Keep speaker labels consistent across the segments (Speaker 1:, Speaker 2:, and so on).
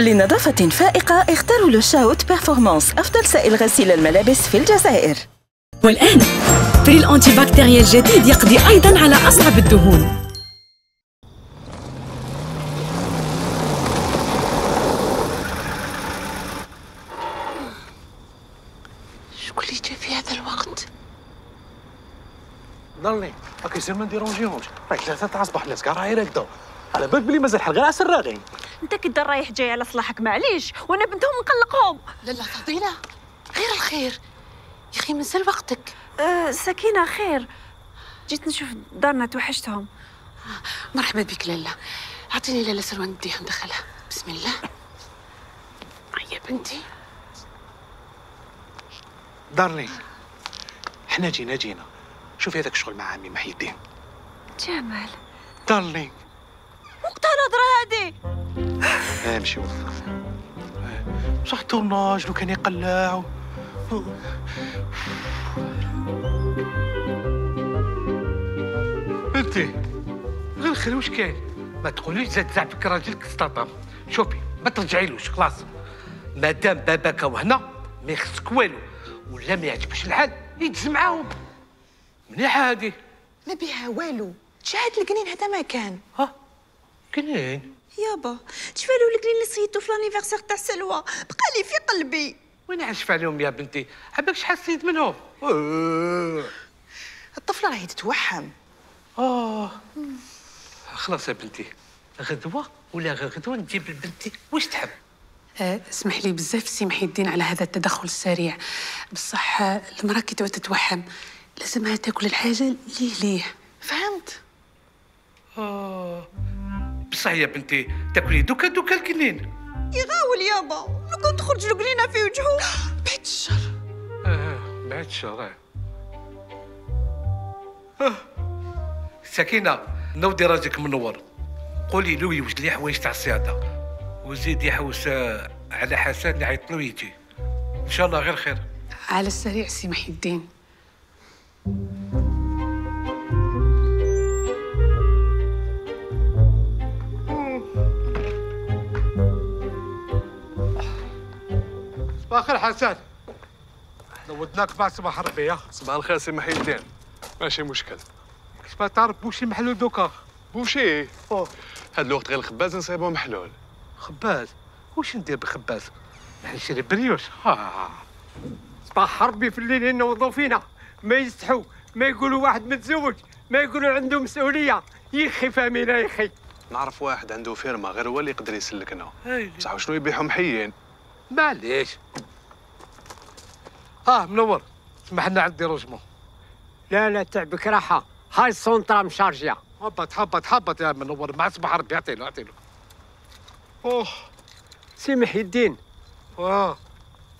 Speaker 1: لنظافة فائقة اختاروا Le Chat Performance أفضل سائل غسيل الملابس في الجزائر.
Speaker 2: والآن Pril anti-bactérie الجديد يقضي أيضا على أصعب الدهون.
Speaker 3: شكون اللي جا في هذا الوقت؟
Speaker 4: ضلني. يصير ما نديرونجيهمش راك ثلاثة تاع الصباح الناس كاع راهي راكده على بالك بلي مازال حل غير عسل راغي
Speaker 5: انت كدا رايح جاي على صلاحك معليش. وأنا بنتهم نقلقهم.
Speaker 3: لا لا فضيلة غير الخير. يا أخي مازال وقتك.
Speaker 5: أه سكينة خير. جيت نشوف دارنا توحشتهم.
Speaker 3: مرحبا بك لالا. أعطيني لالا سروان نديها ندخلها بسم الله. يا بنتي.
Speaker 4: دارلي حنا جينا جينا. شوفي هذاك الشغل مع عمي محي الدين.
Speaker 5: جمال.
Speaker 4: دارلي
Speaker 5: وقتها الهضرة هادي
Speaker 4: آه مشي وقف آه، بصح تورناج لو كان يقلع و... انتي غير خير واش كاين؟ ما تقوليش زاد زعفك راجلك استطام شوفي ما ترجعيلوش خلاص. مادام باباك وهنا ما يخصك والو. ولا ما يعجبش الحال يدز معاهم. مليحه هادي.
Speaker 6: ما بها والو. تشاهد القنين هذا ما كان.
Speaker 4: ها؟ كاين
Speaker 6: يابا تفالو القنين اللي صيدتو في لانيفرسير تاع سلوى. بقى لي في قلبي.
Speaker 4: وين عشف عليهم يا بنتي؟ عباك شحال صيد منهم.
Speaker 6: الطفلة راهي تتوحم.
Speaker 4: آه خلاص يا بنتي. غدوة ولا غير غدوة نجيب لبنتي واش تحب؟
Speaker 3: آه، اسمح لي بزاف سي محي الدين على هذا التدخل السريع. بصح آه، المرأة كي تعود تتوحم لازمها تاكل الحاجة ليه ليه
Speaker 6: فهمت.
Speaker 4: آه بصح يا بنتي تاكلي دوكا دوكا الكنين.
Speaker 6: يغاول يابا لو كنت تخرج له قنينه في وجهه. بعد الشر.
Speaker 4: آه بعد الشهر آه. سكينة نودي راجلك منور قولي له يوجد لي حوايج تاع الصيادة وزيد يحوس آه، على حسن اللي عيطلو يجي إن شاء الله غير خير.
Speaker 3: على السريع سي محي الدين.
Speaker 4: الخير حسن. نودناك مع صباح الربيع
Speaker 7: صباح الخير سي محي الدين. ماشي مشكل.
Speaker 4: كيف ما تعرف boucher محلول دوكا؟
Speaker 7: boucher؟
Speaker 4: أوه.
Speaker 7: هاد الوقت غير الخباز نصيبو محلول.
Speaker 4: خباز؟ واش ندير بخباز؟ يعني نشري brioche ها.
Speaker 8: صباح حربي في الليل ينوضوا فينا ما يستحوا ما يقولوا واحد متزوج. ما يقولوا عنده مسؤولية. يخي famille يخي
Speaker 7: نعرف واحد عنده فيرما غير هو اللي يقدر يسلكنا. بصح شنو يبيعوا محيين؟
Speaker 4: معليش. آه منور. اسمح لنا عندي روجمون
Speaker 8: لا لا تعبك راحة. هاي السونترا مشارجية.
Speaker 4: هبط هبط هبط يا منور. مع صباح ربي اعطيله اعطيله أوه.
Speaker 8: سي محي الدين.
Speaker 4: آه.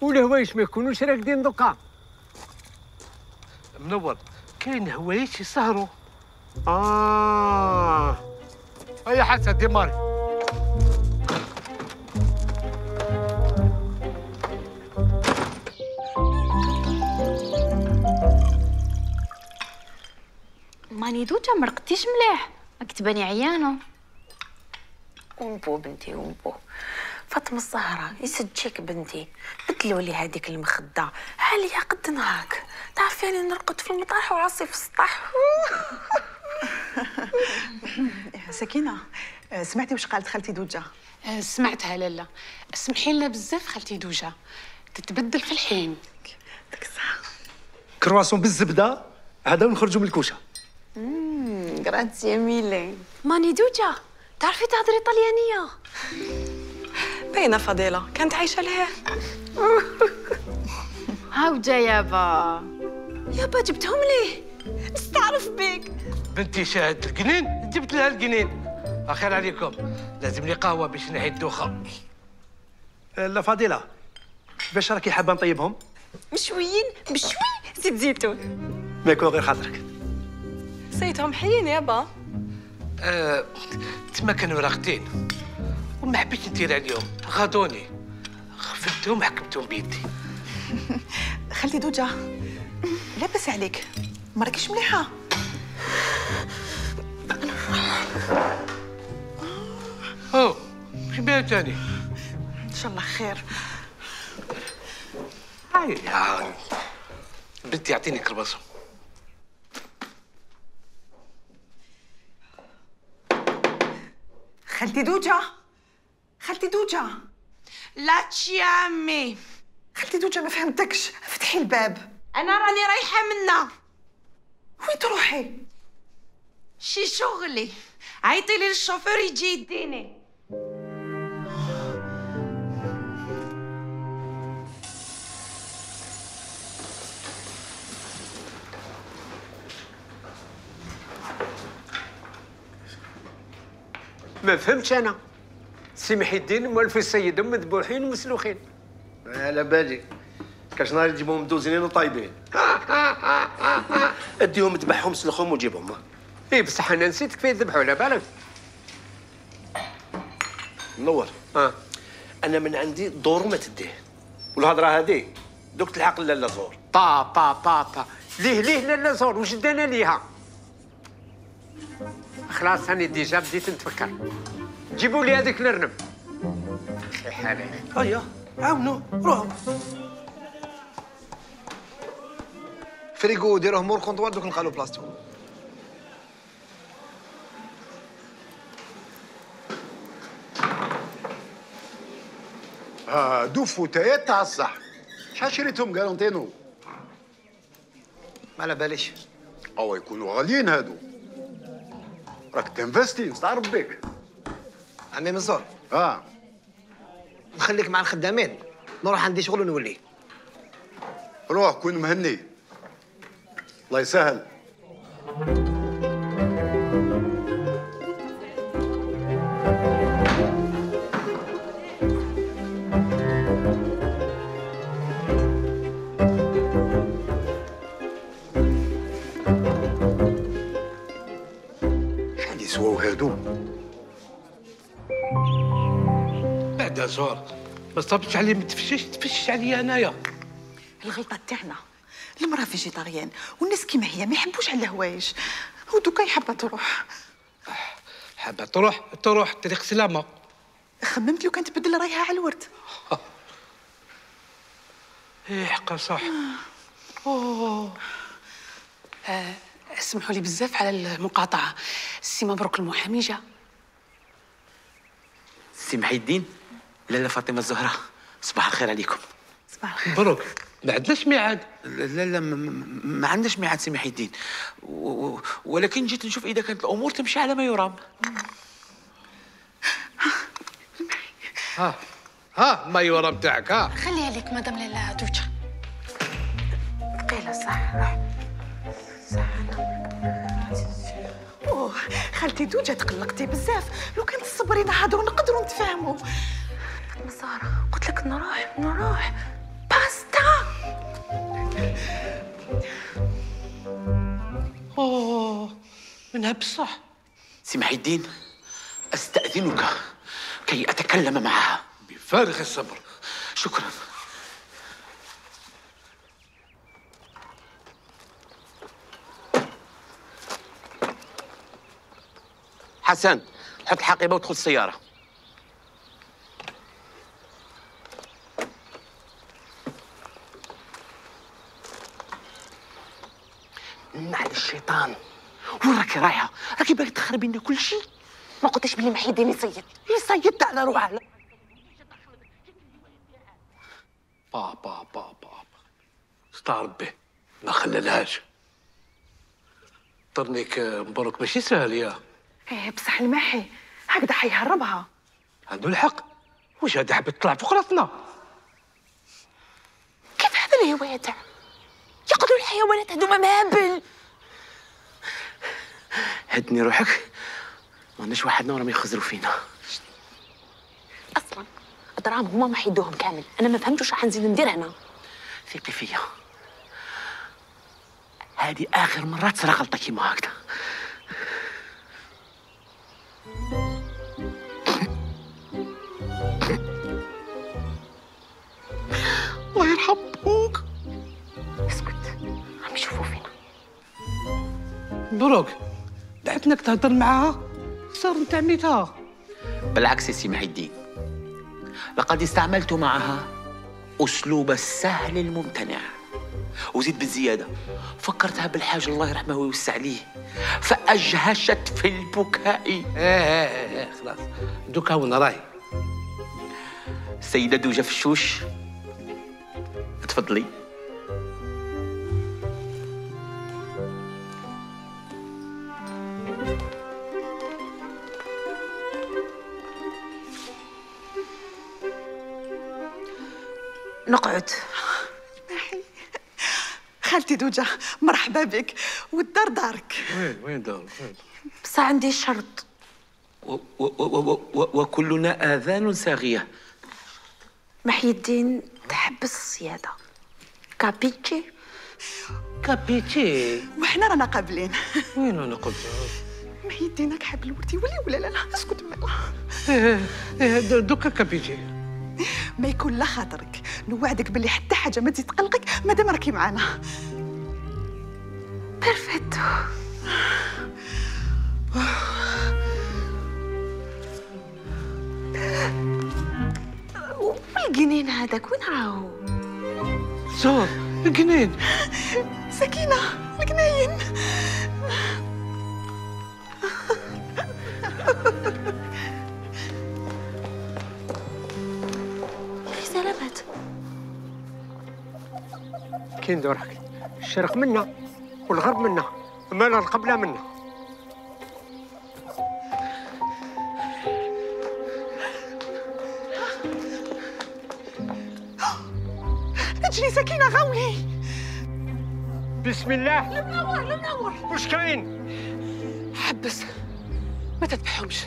Speaker 8: والهوايش ما يكونوش راقدين دوكا؟
Speaker 4: منور. كاين هوايش يسهروا.
Speaker 8: آه.
Speaker 4: هيا حسن ديماري
Speaker 9: ماني دوجا مرقتيش مليح. راك تباني عيانة.
Speaker 3: ومبو بنتي ومبو فاطمة الزهرة يسجيك بنتي. بدلوا لي هذيك المخدة. عالية قد نهارك؟ تعرفي يعني نرقد في المطرح وراسي في السطح
Speaker 6: سكينة آه، سمعتي واش قالت خالتي دوجة؟
Speaker 3: آه، سمعتها لالا. اسمحي لنا بزاف خالتي دوجة. تتبدل في الحين.
Speaker 6: ديك
Speaker 10: كرواسون بالزبدة هذا ونخرجوا من الكوشة.
Speaker 6: غراتسي ميلي
Speaker 5: ماني دوجا تعرفي تهضري طليانية
Speaker 6: باينه فضيله كانت عايشه لها
Speaker 9: هاوجا يابا
Speaker 6: يابا جبتهم ليه استعرف بيك
Speaker 4: بنتي شاهد القنين جبت لها القنين اخير عليكم لازم لي قهوه باش نحي الدوخه
Speaker 10: لا فضيله باش راكي حابه نطيبهم
Speaker 6: مشويين بشوي زيت زيتون
Speaker 10: ما يكون غير خاطرك
Speaker 6: سيتهم حيين يابا
Speaker 4: آه، تما كانوا راقدين. وما حبيتش ندير عليهم. غادوني. خففتهم حكمتهم بيدي.
Speaker 6: خالتي دوجه لاباس عليك. ما راكيش
Speaker 4: مليحة. واش بها تاني؟
Speaker 6: إن شاء الله خير.
Speaker 4: هاي يا بنتي اعطيني كرباسه
Speaker 6: خالتي دوجة خالتي دوجة لا تشيامي خالتي دوجة ما فهمتكش. فتحي الباب. أنا راني رايحة منا وين تروحي؟ شي شغلي. عيطي لي للشوفير يجي يديني.
Speaker 8: ما فهمتش أنا. سي محي الدين موالف السيد مذبوحين ومسلوخين.
Speaker 10: على بالي. كاش نهار تجيبهم مدوزين وطايبين. أديهم ذبحهم سلخهم وجيبهم.
Speaker 8: اي بصح أنا نسيت كيف يذبحوا على بالك.
Speaker 10: منور.
Speaker 8: آه.
Speaker 10: أنا من عندي دورو ما تديه. والهضرة هذه دوك تلحق لالا زور.
Speaker 8: با با با با ليه ليه لا لا زور؟ وش دانا ليها؟ خلاص راني déjà بديت نتفكر. جيبوا لي هذيك الرنب يا حالي
Speaker 10: هيا عاونوا روحوا.
Speaker 11: فريقو ديروه مور comptoir دوك نقالوا بلاصتو.
Speaker 12: هادو فتيات تاع الصح. شحال شريتهم؟ كارونتينو
Speaker 11: ما على باليش.
Speaker 12: أو يكونوا غاليين هادو. راك تنفستي نستعرف بك
Speaker 11: عمي منصور.
Speaker 12: آه.
Speaker 11: نخليك مع الخدامين. نروح عندي شغل ونولي.
Speaker 12: روح كون مهني. الله يسهل.
Speaker 4: ما صابتش عليه ما تفشش تفشش عليا أنايا.
Speaker 6: الغلطة تاعنا. المرأة végétarienne والناس كيما هي ما يحبوش على الهوايش ودوكا حابة تروح.
Speaker 4: حابه تروح؟ تروح طريق سلامه
Speaker 6: خممت لو كانت تبدل رايها على الورد.
Speaker 4: إيه حقا صح.
Speaker 3: أوه. آه، اسمحوا لي بزاف على المقاطعة. سي مبروك المحامي جا.
Speaker 13: سي محي الدين؟ لاله فاطمة الزهراء صباح الخير عليكم.
Speaker 4: مبروك ما عندناش ميعاد.
Speaker 13: لا لا ما, ما عندناش ميعاد سي محي الدين ولكن جيت نشوف إذا كانت الأمور تمشي على ما يرام.
Speaker 4: ها ها ما يورا بتاعك ها.
Speaker 3: خليها لك مدام لاله دوجة. ثقيلة صح. روح
Speaker 6: أوه خالتي دوجة تقلقتي بزاف. لو كانت تصبري نهضروا نقدروا نتفاهموا
Speaker 3: سارة قلت لك نروح نروح basta.
Speaker 4: أوه منها بصح
Speaker 13: سي محي الدين أستأذنك كي أتكلم معها.
Speaker 4: بفارغ الصبر.
Speaker 13: شكرا. حسن حط الحقيبه وادخل السيارة مع الشيطان وين راكي رايحة. راكي باغي تخربي لنا كل شيء.
Speaker 3: ما قلتش بلي محي الدين يصيد
Speaker 13: يصيد على روحه
Speaker 4: با با با با استعر به ما خلالهاش. طرنيك مبروك ماشي سهل يا.
Speaker 6: إيه بصح الماحي هكذا حيهربها.
Speaker 4: عنده الحق. واش هذا حبت تطلع فوق راسنا؟
Speaker 3: كيف هذا الهواية تاع يقتلوا الحيوانات هذوما مهبل
Speaker 13: هدني روحك. ما عندناش واحد راهم يخزروا فينا.
Speaker 3: أصلا الدراهم هما ما حيدوهم كامل. أنا ما فهمتش واش راح نزيد ندير هنا.
Speaker 13: ثقي فيا هذه آخر مرة تصرى غلطه كيما هكذا. الله يرحم بوك
Speaker 3: اسكت. عم يشوفوا فينا.
Speaker 4: مبروك بعثناك تهضر معاها؟ صار انت عميتها
Speaker 13: بالعكس يا سي محي الدين. لقد استعملت معها أسلوب السهل الممتنع. وزيد بالزيادة فكرتها بالحاج الله يرحمه ويوسع عليه فأجهشت في البكاء.
Speaker 4: إيه إيه إيه خلاص. دوكا وين راهي
Speaker 13: السيدة دوجة فشوش تفضلي.
Speaker 3: نقعد.
Speaker 6: خالتي دوجة مرحبا بك. والدار دارك.
Speaker 4: وين؟ وين دار؟ وين؟
Speaker 3: بصح عندي شرط.
Speaker 13: و و و و و وكلنا آذان صاغية.
Speaker 3: محي الدين تحبس الصيادة. كابيتشي؟
Speaker 4: كابيتي
Speaker 6: وحنا رانا قابلين.
Speaker 4: وين أنا قلت
Speaker 6: محي الدين راك حاب الوردي ولي ولا؟ لا لا اسكت مالا
Speaker 4: إيه دو- دوكا كابيتي
Speaker 6: ما يكون لا خاطرك. نوعدك باللي حتى حاجة ما تزيد تقلقك مادام راكي معانا
Speaker 3: بيرفيتو. والجنين هذاك وين راهو؟
Speaker 4: زور الجنين.
Speaker 6: سكينة الجناين
Speaker 8: كاين دورك الشرق منا والغرب منا اما لا القبله منا
Speaker 6: اجري سكينة غاولي
Speaker 8: بسم الله.
Speaker 6: المنور المنور
Speaker 8: واش كاين؟
Speaker 6: حبس ما تذبحهمش.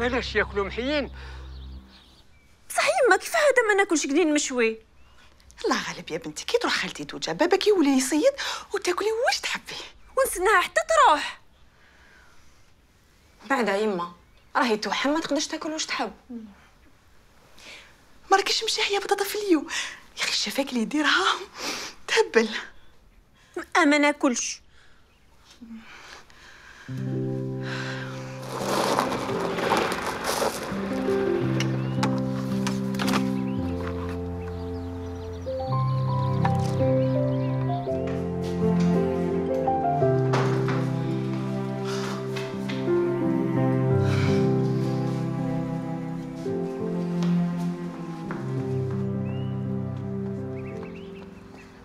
Speaker 8: علاش ياكلوا محيين
Speaker 5: صح يما كيف هذا ما ناكلش قدين مشوي؟
Speaker 6: الله غالب يا بنتي كي تروح خالتي دوجة باباك يولي يصيد وتاكلي واش تحبي
Speaker 5: ونستناها حتى تروح.
Speaker 3: بعدا يما راهي توحل ما تقدرش تاكل واش تحب.
Speaker 6: ما راكيش مشاهيه بطاطا في اليو. يا أخي شافاك اللي يديرها تهبل.
Speaker 5: ما ناكلش.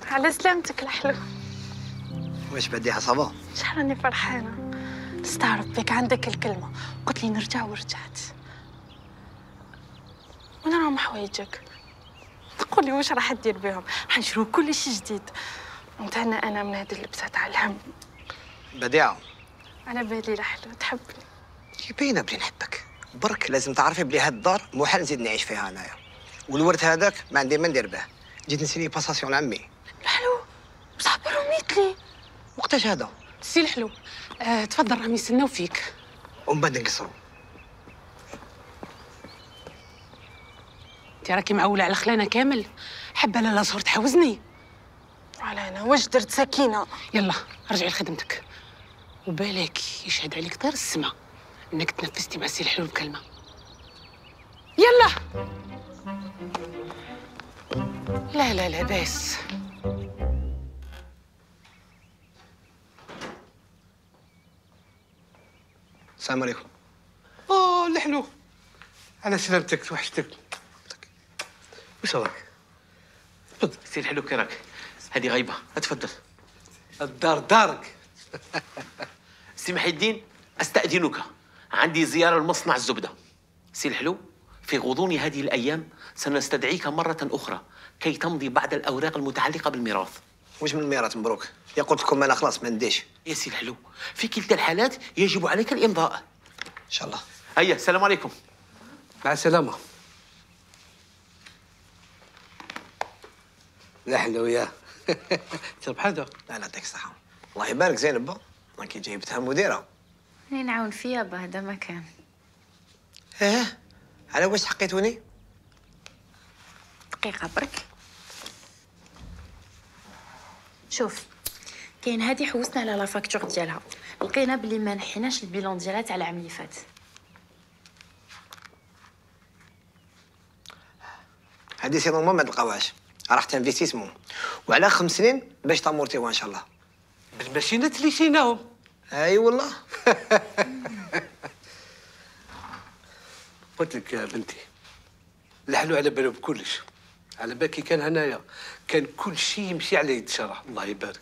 Speaker 5: على سلامتك الحلو.
Speaker 11: واش بديها صافا
Speaker 5: شحال راني فرحانة. استعرض بك عندك الكلمة. قلت لي نرجع ورجعت. وين راهم حوايجك. تقول لي واش راح دير بهم. حنشرو كل شيء جديد. ومتهنى أنا من هذه اللبسة تاع الهم.
Speaker 11: بديعة.
Speaker 5: على بالي الحلو تحبني
Speaker 11: باينه بلي نحبك. برك لازم تعرفي بلي هاد الدار محال نزيد نعيش فيها انايا والورد هذاك ما عندي ما ندير به. جيت نسيني باساسيون لعمي
Speaker 5: الحلو. بصح بروميت لي
Speaker 11: وقتاش هذا؟
Speaker 14: سي الحلو. آه تفضل راهم يستناو فيك.
Speaker 11: ومن بعد نقصروا
Speaker 14: انت راكي معوله على خلانة كامل. حبة لالا زهور تحوزني.
Speaker 5: على أنا واش درت سكينه
Speaker 14: يلا رجعي لخدمتك. وبالك يشهد عليك طير السما. انك تنفستي مع سي الحلو بكلمة. يلا. لا لا لا باس
Speaker 11: السلام عليكم.
Speaker 4: آه الحلو على سلامتك توحشتك وش راك
Speaker 13: سي الحلو كي راك هذه غايبة أتفضل.
Speaker 4: الدار دارك.
Speaker 13: سي محي الدين أستأذنك. عندي زيارة لمصنع الزبدة. سي الحلو في غضون هذه الأيام سنستدعيك مرة أخرى كي تمضي بعض الأوراق المتعلقة بالميراث.
Speaker 11: واش من الميراث مبروك يا قلت لكم أنا خلاص ما نديش
Speaker 13: يا سي الحلو في كلتا الحالات يجب عليك الإمضاء.
Speaker 11: إن شاء الله.
Speaker 13: هيا السلام عليكم.
Speaker 4: مع السلامة. الحلو يا تربح هذا
Speaker 11: لا لا يعطيك الصحة. الله يبارك زينب با راكي جايبتها مديرة.
Speaker 9: نعاون فيا با هذا ما كان
Speaker 11: آه على واش حقيتوني؟
Speaker 9: دقيقة برك. شوف كاين هادي حوسنا على la facture ديالها. لقينا بلي ما نحيناش ال bilan ديالها تاع العام اللي فات.
Speaker 11: هذه c'est normal ما تلقاوهاش راح تنفيستيسمون وعلى خمس سنين باش تامورتيوها إن شاء الله.
Speaker 4: بالماشينات اللي شريناهم
Speaker 11: أي والله.
Speaker 4: قلت لك يا بنتي الحلو على باله بكلش على بالك كان هنايا كان كل شيء يمشي على يد شرع الله. يبارك.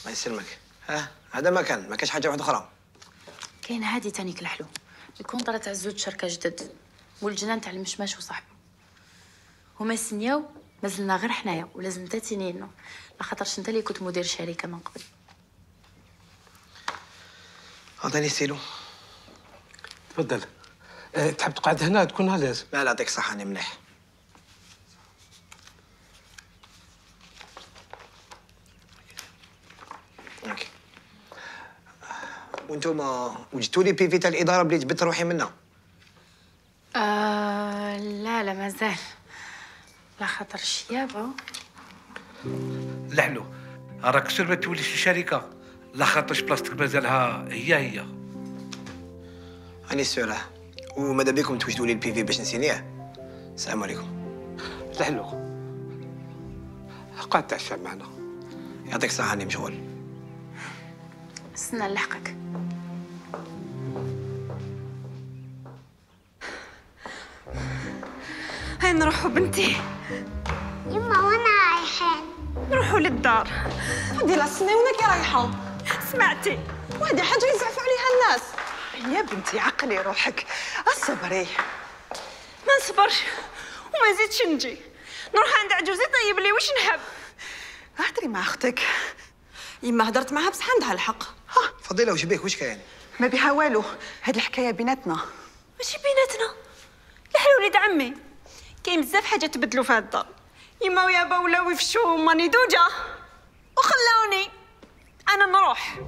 Speaker 11: الله يسلمك. ها هذا ما كان ما كانش حاجة واحدة أخرى.
Speaker 9: كاين هادي تاني كالحلو الكونطرا تاع الزوج شركة جدد والجنان تاع المشماش وصاحبه هما سنياو مازلنا غير حنايا ولازم انت تينينو لخاطرش انت اللي كنت مدير شركة من قبل.
Speaker 11: عطيني ستيلو
Speaker 4: تفضل. أه تحب تقعد هنا؟ تكون لازم
Speaker 11: لا لا يعطيك الصحه اني مليح OK. وأنتم وجدتوا لي PV تاع الإدارة بلي تبت روحي منها؟
Speaker 9: آه لا لا مازال لا خاطر الشيابه
Speaker 4: الحلو راك sûr ما توليش الشركة لا خاطرش بلاصتك مازالها هي هي.
Speaker 11: راني sûr وماذا بكم توجدوا لي ال PV باش نسينيه؟ السلام عليكم.
Speaker 4: الحلو قعد تعشى معنا.
Speaker 11: يعطيك الصحة اني مشغول.
Speaker 9: استنى نلحقك
Speaker 6: هاي نروحوا بنتي.
Speaker 15: يما وأنا رايحين
Speaker 6: نروحوا للدار. ودي لا سنة وينك رايحة؟ سمعتي وهذه حاجة يزعفوا عليها الناس. يا بنتي عقلي روحك. الصبري. ما نصبرش وما زيدش نجي. نروح عند عجوزي طيب لي وش نحب. هدري مع أختك. يما هدرت معها بصح عندها الحق.
Speaker 11: فضيلة وش بيك؟ وش كاين؟
Speaker 6: ما بها والو. هاد الحكاية بيناتنا.
Speaker 5: ماشي بيناتنا. الحلو وليد عمي. كاين بزاف حاجات تبدلوا في هاد الدار. يما ويابا ولاو يفشوا ماني دوجة. وخلاوني. أنا نروح.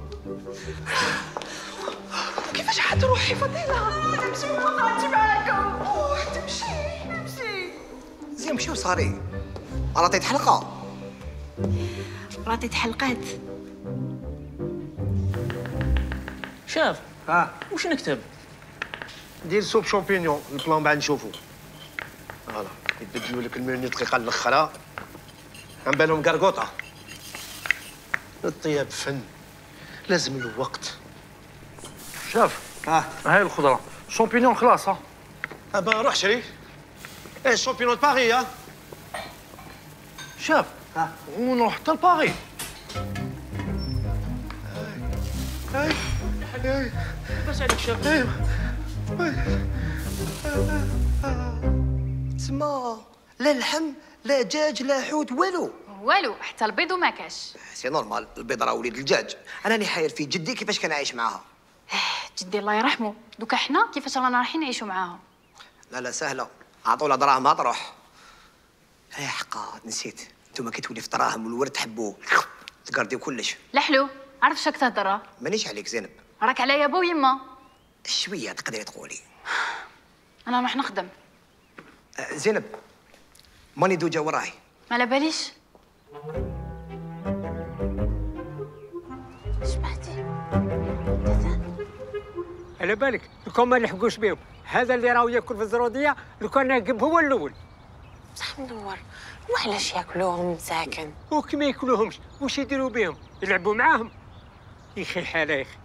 Speaker 6: كيفاش حتروحي فضيلة؟ تمشي ما طلعتش معاكم تمشي نمشي
Speaker 11: زين مشي وصاري راه حلقة؟
Speaker 5: راتت حلقات.
Speaker 10: شاف
Speaker 11: ها.
Speaker 10: وش نكتب؟
Speaker 8: دير سوب شامبينيون البلان بعد نشوفو.
Speaker 10: فوالا. يبدلوا لك المنيو دقيقه الاخرى عم بالهم قرقوطة. الطياب فن. لازم له وقت.
Speaker 16: شاف.
Speaker 11: ها
Speaker 16: هاي الخضرة. شامبينيون خلاص ها.
Speaker 10: أبا روح شري. إيه شامبينون باري ها.
Speaker 16: شاف.
Speaker 11: ها
Speaker 16: ونروح حتى لباري
Speaker 10: هاي هاي
Speaker 16: باش عليك شاف.
Speaker 11: تسمى لا لحم لا دجاج لا حوت والو.
Speaker 9: والو حتى البيض وما كاش.
Speaker 11: c'est normal البيض راه وليد الدجاج أنا راني حاير في جدي كيفاش كان عايش معاها.
Speaker 9: جدي الله يرحمه. دوكا حنا كيفاش رانا رايحين نعيشوا معاهم
Speaker 11: لا لا سهلة. عطونا دراهم ما تروح يا حقا نسيت. انتوما كي تولي في دراهم والورد تحبوه. تقرديو كلش.
Speaker 9: لا حلو عرف شاك تهضر
Speaker 11: مانيش عليك زينب.
Speaker 9: راك عليا با ويما
Speaker 11: شوية تقدري تقولي.
Speaker 9: أنا نروح نخدم.
Speaker 11: أه، زينب ماني دوجا وراي.
Speaker 9: ما على باليش.
Speaker 8: على بالك لو كان ما نلحقوش بهم. هذا اللي راهو ياكل في الزرودية لو كان ناقب هو الأول.
Speaker 3: بصح منور وعلاش ياكلوهم مساكن
Speaker 8: وكما ياكلوهمش واش يديروا بهم؟ يلعبوا معاهم. يا أخي الحاله يا أخي.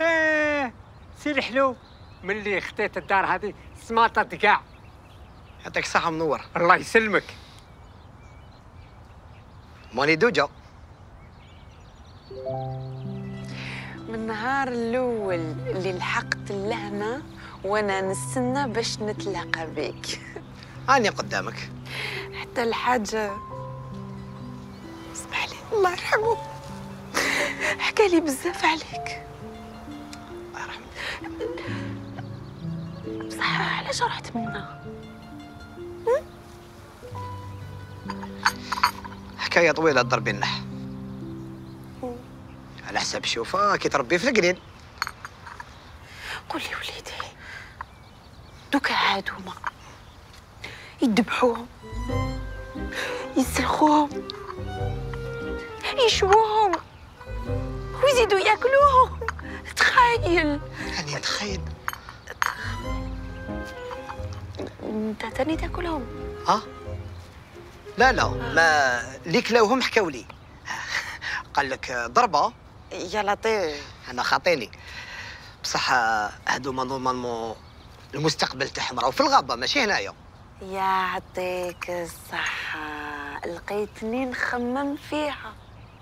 Speaker 8: آه سي الحلو ملي خطيت الدار هذه سماطت كاع
Speaker 11: يعطيك الصحة منور.
Speaker 8: الله يسلمك.
Speaker 11: ماني دوجا.
Speaker 3: من النهار الأول اللي لحقت اللهنا وأنا نستنى باش نتلاقى بك
Speaker 11: هاني قدامك.
Speaker 3: حتى الحاجة. اسمح لي. الله يرحمه. حكى لي بزاف عليك.
Speaker 11: الله يرحمه.
Speaker 3: بصح علاش رحت منا
Speaker 11: حكاية طويلة تضر بينا على حسب شوفها كي تربي في القرين.
Speaker 3: قولي وليدي دوكا عاد هما يذبحوهم يسلخوهم يشووهم ويزيدوا ياكلوهم. تخيل.
Speaker 11: يعني تخيل.
Speaker 3: انت تاني تاكلهم.
Speaker 11: ها؟ لا لا ما اللي كلاوهم حكاو لي. قال لك ضربة.
Speaker 6: يا لطيف.
Speaker 11: أنا خاطيني. بصح آه، هادو نورمالمون المستقبل تاعهم راهو في الغابة ماشي هنايا.
Speaker 3: يعطيك الصحة. لقيتني نخمم فيها.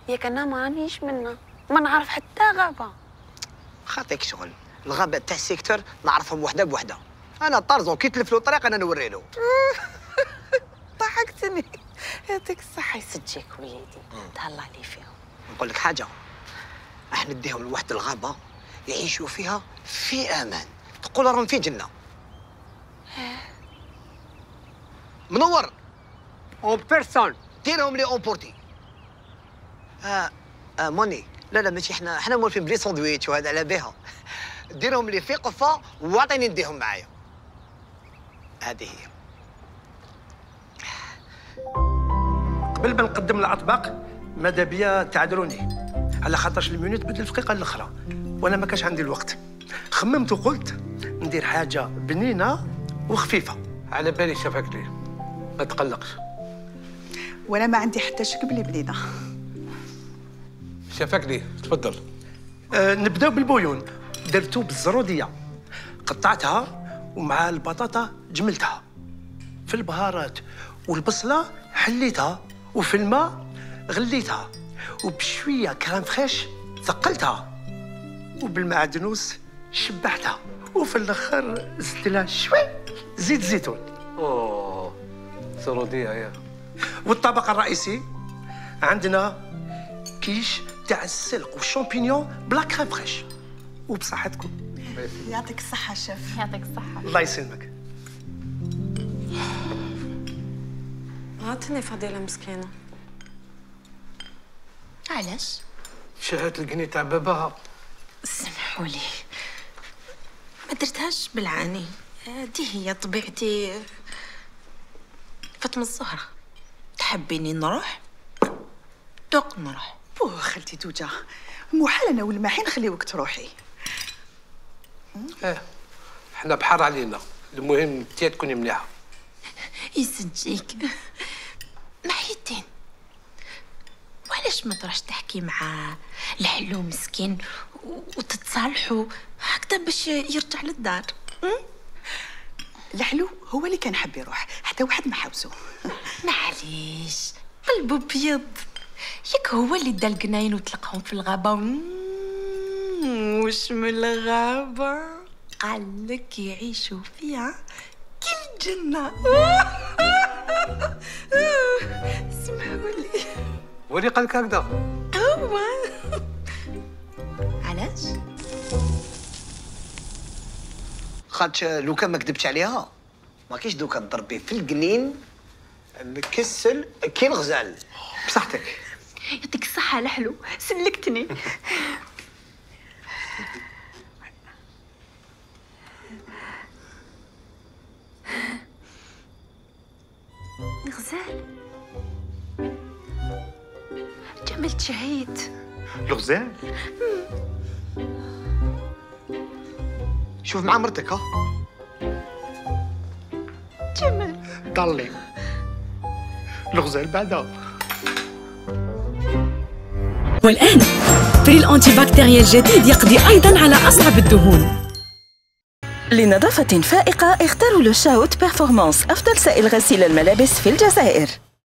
Speaker 3: ياك أنا مانيش منها. ما نعرف حتى غابة.
Speaker 11: خاطيك شغل. الغابة تاع ال secteur نعرفهم وحدة بوحدة. أنا طارزون كي تلف له الطريق أنا نوري له
Speaker 3: ضحكتني. يعطيك الصحة يسجيك وليدي. تهلا لي فيهم
Speaker 11: نقول لك حاجة راح نديهم لواحد الغابة يعيشوا فيها في أمان. تقول راهم في جنة. منور.
Speaker 8: اون بيرسون
Speaker 11: ديرهم لي اونبورتي آه آه موني. لا لا ماشي إحنا إحنا مولفين بلي ساندويتش وهذا على بها ديرهم لي في قفه واعطيني نديهم معايا. هذه هي.
Speaker 4: قبل ما نقدم الأطباق ماذا بيا تعذروني؟ على خاطرش ال minute بدل الدقيقة الأخرى وأنا ما كانش عندي الوقت. خممت وقلت ندير حاجة بنينة وخفيفة. على بالي شافك لي ما تقلقش.
Speaker 6: وأنا ما عندي حتى شك بلي بنينة.
Speaker 4: شافك لي تفضل. آه نبداو بال bouillon. درتو بالزرودية. قطعتها ومع البطاطا جملتها. في البهارات والبصلة حليتها. وفي الماء غليتها. وبشويه crème fraîche ثقلتها. وبالمعدنوس شبعتها وفي الأخر زدت لها شوي زيت زيتون. أوه زروديه يا. والطبق الرئيسي عندنا كيش تاع السلق وال champignons بلا crème fraîche. وبصحتكم
Speaker 6: يعطيك الصحة شيف.
Speaker 9: يعطيك الصحة.
Speaker 4: الله يسلمك.
Speaker 3: عاطني فضيلة مسكينة علاش؟
Speaker 4: شهادة القني تاع باباها
Speaker 3: سمحوا لي. ما درتهاش بالعاني. هذه هي طبيعتي. فاطمة الزهرة تحبيني نروح؟ دوق نروح.
Speaker 6: بوه خالتي توجا محال أنا والماحي نخليوك تروحي.
Speaker 4: آه إحنا بحر علينا. المهم انت تكوني مليحة.
Speaker 3: يسجيك. محيتين وعلاش ما تروحش تحكي مع الحلو مسكين وتتصالحوا هكذا باش يرجع للدار؟
Speaker 6: الحلو هو اللي كان حاب يروح حتى واحد ما حاوسو.
Speaker 3: معليش قلبه بيض ياك هو اللي دا القناين وطلقهم في الغابة؟ مم، وش من الغابة؟ قال لك يعيشوا فيها كل لي
Speaker 4: ولي قال لك هكذا.
Speaker 3: هو علاش؟
Speaker 11: خاطش لو كان ما كذبتش عليها. ما كاينش دوكا تضربي في القنين مكسل كي الغزال بصحتك.
Speaker 5: يعطيك الصحة الحلو سلكتني. غزال جملت شهيد
Speaker 12: الغزال
Speaker 11: شوف مع مرتك ها؟
Speaker 5: جمل
Speaker 12: ضلي الغزال بعدها.
Speaker 2: والآن فري الأنتي بكتيريا الجديد يقضي أيضا على أصعب الدهون.
Speaker 1: لنظافة فائقة اختاروا لو شاوت بيرفورمانس أفضل سائل غسيل الملابس في الجزائر.